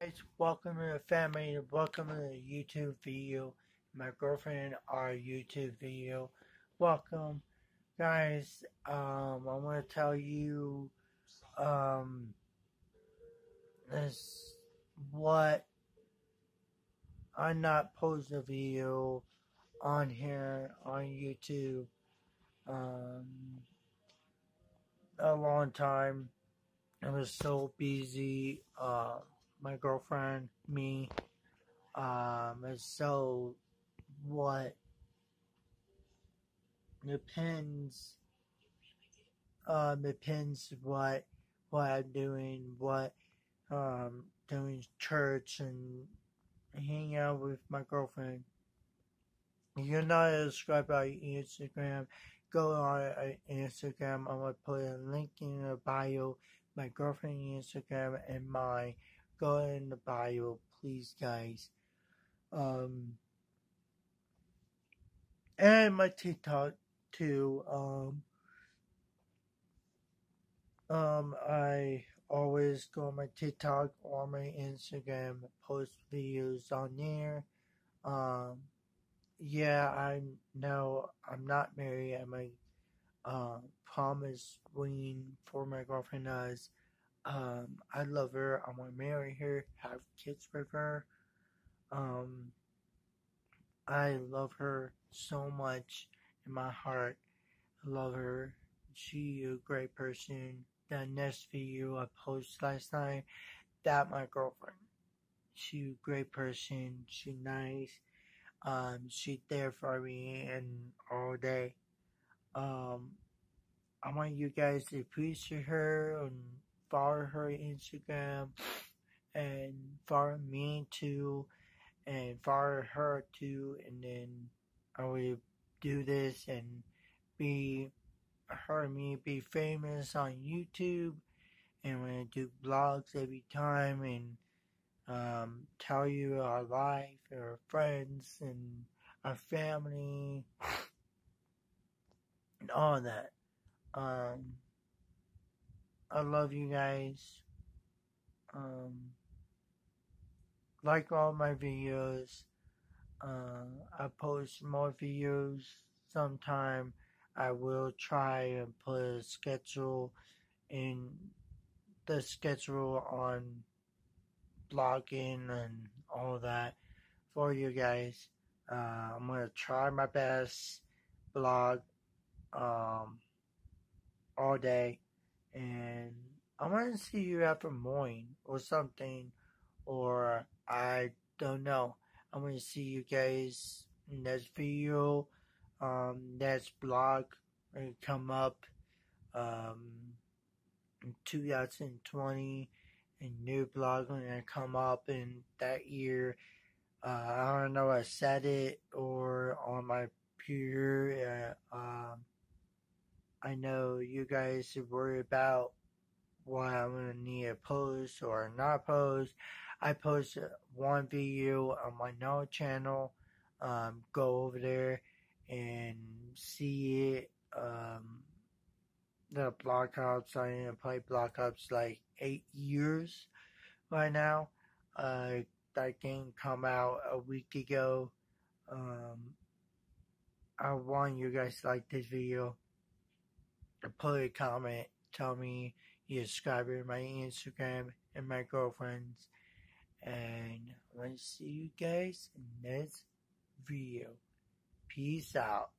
guys, welcome to the family, welcome to the YouTube video, my girlfriend our YouTube video, welcome, guys, um, I want to tell you, um, this, what, I'm not posting a video on here, on YouTube, um, a long time, I was so busy, uh, my girlfriend, me, um, is so what depends, um, depends what, what I'm doing, what, um, doing church and hanging out with my girlfriend. You're not subscribed by Instagram, go on Instagram. I'm gonna put a link in the bio, my girlfriend Instagram and mine go in the bio, please, guys. Um, and my TikTok too. Um, um, I always go on my TikTok or my Instagram, post videos on there. Um, yeah, I know I'm not married. I'm a uh, promise ring for my girlfriend as um, I love her. I want to marry her, have kids with her. Um, I love her so much in my heart. I love her. She a great person. That next video I posted last night, that my girlfriend. She a great person. She nice. Um, she there for me and all day. Um, I want you guys to appreciate her and follow her Instagram and follow me too and follow her too and then I will do this and be her me be famous on YouTube and we're gonna do blogs every time and um, tell you our life, our friends and our family and all that. Um, I love you guys. Um, like all my videos. Uh, I post more videos sometime. I will try and put a schedule in the schedule on blogging and all that for you guys. Uh, I'm gonna try my best blog um, all day and I want to see you after morning or something, or I don't know. I'm gonna see you guys next video, um, next blog come up, um, in 2020, a new blog gonna come up in that year. Uh, I don't know. I said it or on my computer. Uh, um I know you guys worry about what I'm gonna need to post or not post. I post one video on my no channel. Um, go over there and see it. Um, the Black. I didn't play Black Ops like eight years right now. Uh, that game come out a week ago. Um, I want you guys to like this video put a comment, tell me you subscribe to my Instagram and my girlfriend's. And let's see you guys in next video. Peace out.